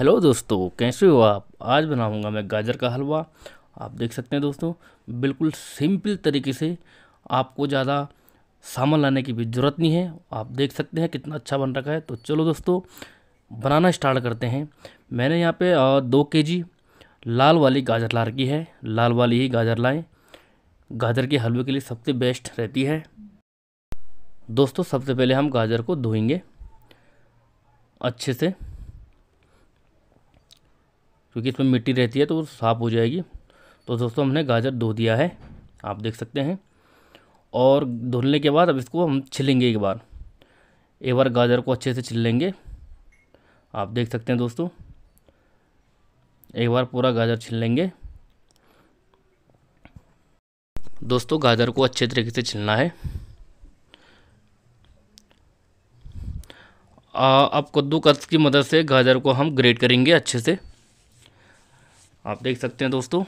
Hello दोस्तों, कैसे हो आप? आज बनाऊँगा मैं गाजर का हलवा। आप देख सकते हैं दोस्तों, बिल्कुल सिंपल तरीके से आपको ज़्यादा सामान लाने की भी ज़रूरत नहीं है। आप देख सकते हैं कितना अच्छा बन रखा है। तो चलो दोस्तों, बनाना स्टार्ट करते हैं। मैंने यहाँ पे दो के जी लाल वाली गाजर ला रखी है। लाल वाली ही गाजर लाएँ। गाजर के हलवे के लिए सबसे बेस्ट रहती है। दोस्तों, सबसे पहले हम गाजर को धोएँगे अच्छे से। क्योंकि इसमें मिट्टी रहती है तो वो साफ़ हो जाएगी। तो दोस्तों, हमने गाजर धो दिया है, आप देख सकते हैं। और धुलने के बाद अब इसको हम छिलेंगे एक बार। एक बार गाजर को अच्छे से छिल लेंगे। आप देख सकते हैं दोस्तों, एक बार पूरा गाजर छिल लेंगे। दोस्तों, गाजर को अच्छे तरीके से छिलना है। अब कद्दूकस की मदद से गाजर को हम ग्रेट करेंगे अच्छे से। आप देख सकते हैं दोस्तों,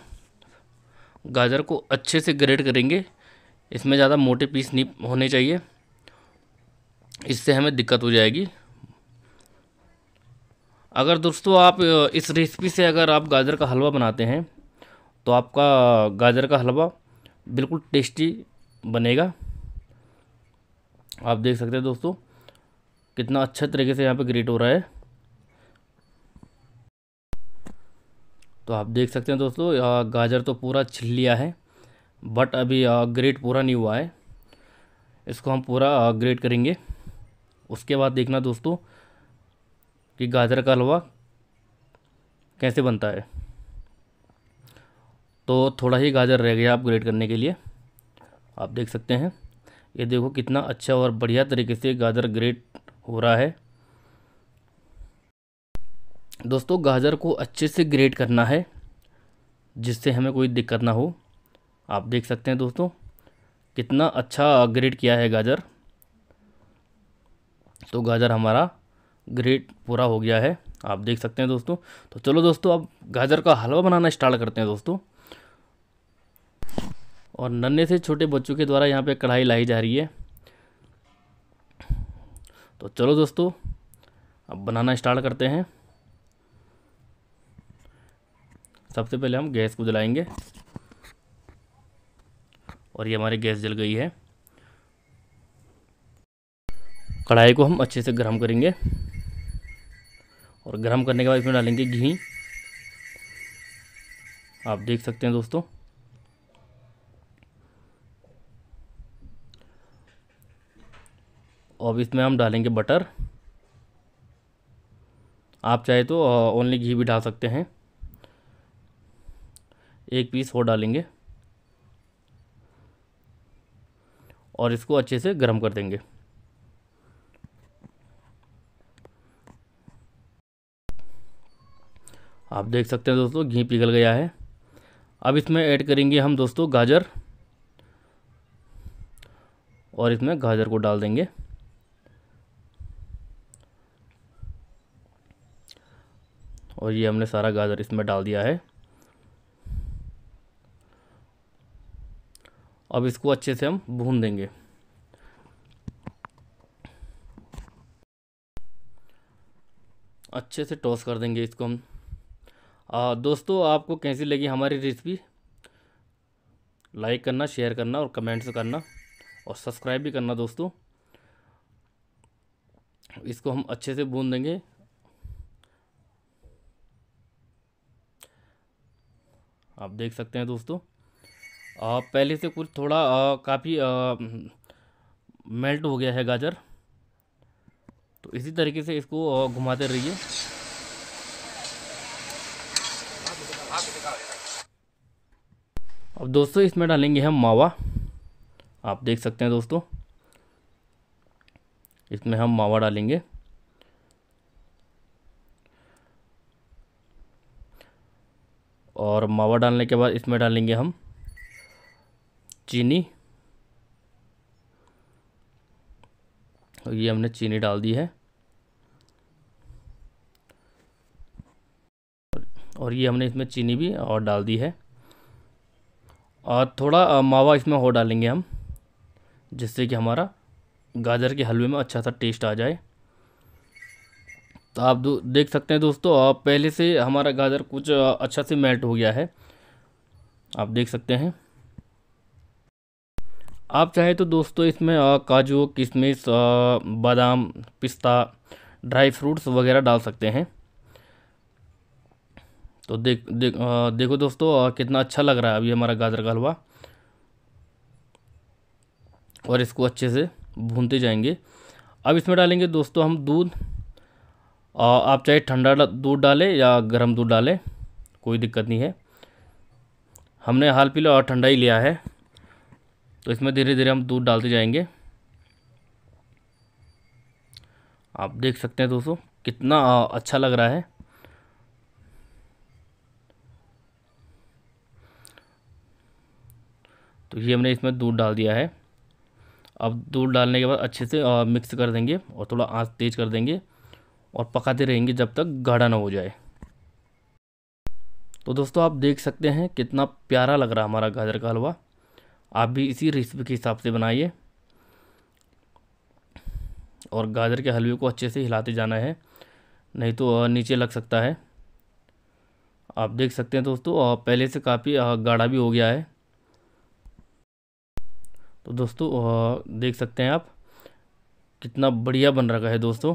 गाजर को अच्छे से ग्रेड करेंगे। इसमें ज़्यादा मोटे पीस नहीं होने चाहिए। इससे हमें दिक्कत हो जाएगी। अगर दोस्तों आप, इस रेसिपी से अगर आप गाजर का हलवा बनाते हैं तो आपका गाजर का हलवा बिल्कुल टेस्टी बनेगा। आप देख सकते हैं दोस्तों, कितना अच्छा तरीके से यहाँ पे ग्रेट हो रहा है। तो आप देख सकते हैं दोस्तों गाजर तो पूरा छिल लिया है बट अभी ग्रेट पूरा नहीं हुआ है। इसको हम पूरा ग्रेट करेंगे। उसके बाद देखना दोस्तों कि गाजर का हलवा कैसे बनता है। तो थोड़ा ही गाजर रह गया आप ग्रेट करने के लिए। आप देख सकते हैं, ये देखो कितना अच्छा और बढ़िया तरीके से गाजर ग्रेट हो रहा है। दोस्तों, गाजर को अच्छे से ग्रेट करना है, जिससे हमें कोई दिक्कत ना हो। आप देख सकते हैं दोस्तों, कितना अच्छा ग्रेट किया है गाजर। तो गाजर हमारा ग्रेट पूरा हो गया है, आप देख सकते हैं दोस्तों। तो चलो दोस्तों, अब गाजर का हलवा बनाना स्टार्ट करते हैं दोस्तों। और नन्हे से छोटे बच्चों के द्वारा यहाँ पे कढ़ाई लाई जा रही है। तो चलो दोस्तों, अब बनाना स्टार्ट करते हैं। सबसे पहले हम गैस को जलाएँगे। और ये हमारी गैस जल गई है। कढ़ाई को हम अच्छे से गर्म करेंगे। और गर्म करने के बाद इसमें डालेंगे घी। आप देख सकते हैं दोस्तों। अब इसमें हम डालेंगे बटर। आप चाहे तो ओनली घी भी डाल सकते हैं। एक पीस और डालेंगे। और इसको अच्छे से गर्म कर देंगे। आप देख सकते हैं दोस्तों, घी पिघल गया है। अब इसमें ऐड करेंगे हम दोस्तों गाजर। और इसमें गाजर को डाल देंगे। और ये हमने सारा गाजर इसमें डाल दिया है। अब इसको अच्छे से हम भून देंगे। अच्छे से टॉस कर देंगे इसको हम। आ, दोस्तों आपको कैसी लगी हमारी रेसिपी लाइक करना शेयर करना और कमेंट्स करना और सब्सक्राइब भी करना दोस्तों। इसको हम अच्छे से भून देंगे। आप देख सकते हैं दोस्तों। पहले से कुछ थोड़ा काफ़ी मेल्ट हो गया है गाजर। तो इसी तरीके से इसको घुमाते रहिए। अब दोस्तों, इसमें डालेंगे हम मावा। आप देख सकते हैं दोस्तों। इसमें हम मावा डालेंगे। और मावा डालने के बाद इसमें डालेंगे हम चीनी। और ये हमने चीनी डाल दी है। और ये हमने इसमें चीनी भी और डाल दी है। और थोड़ा मावा इसमें और डालेंगे हम, जिससे कि हमारा गाजर के हलवे में अच्छा सा टेस्ट आ जाए। तो आप देख सकते हैं दोस्तों पहले से हमारा गाजर कुछ अच्छा से मेल्ट हो गया है। आप देख सकते हैं। आप चाहे तो दोस्तों इसमें काजू किशमिश बादाम पिस्ता ड्राई फ्रूट्स वगैरह डाल सकते हैं। तो देख देख आ, देखो दोस्तों आ, कितना अच्छा लग रहा है अभी हमारा गाजर का हलवा। और इसको अच्छे से भूनते जाएँगे। अब इसमें डालेंगे दोस्तों हम दूध। आप चाहे ठंडा दूध डालें या गर्म दूध डालें कोई दिक्कत नहीं है। हमने हाल फ़िलहाल ठंडा ही लिया है। तो इसमें धीरे धीरे हम दूध डालते जाएँगे। आप देख सकते हैं दोस्तों, कितना अच्छा लग रहा है। तो ये हमने इसमें दूध डाल दिया है। अब दूध डालने के बाद अच्छे से मिक्स कर देंगे और थोड़ा आँच तेज़ कर देंगे और पकाते रहेंगे जब तक गाढ़ा ना हो जाए। तो दोस्तों, आप देख सकते हैं कितना प्यारा लग रहा है हमारा गाजर का हलवा। आप भी इसी रेसिपी के हिसाब से बनाइए। और गाजर के हलवे को अच्छे से हिलाते जाना है, नहीं तो नीचे लग सकता है। आप देख सकते हैं दोस्तों पहले से काफ़ी गाढ़ा भी हो गया है। तो दोस्तों देख सकते हैं आप, कितना बढ़िया बन रखा है दोस्तों।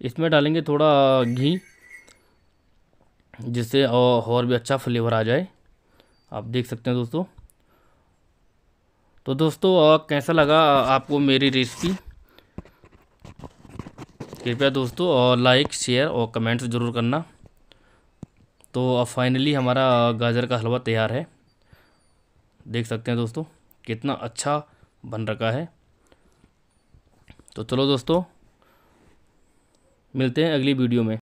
इसमें डालेंगे थोड़ा घी, जिससे और भी अच्छा फ्लेवर आ जाए। आप देख सकते हैं दोस्तों। तो दोस्तों आ, कैसा लगा आपको मेरी रेसिपी कृपया दोस्तों और लाइक शेयर और कमेंट्स ज़रूर करना। तो फाइनली हमारा गाजर का हलवा तैयार है। देख सकते हैं दोस्तों कितना अच्छा बन रखा है। तो चलो दोस्तों मिलते हैं अगली वीडियो में।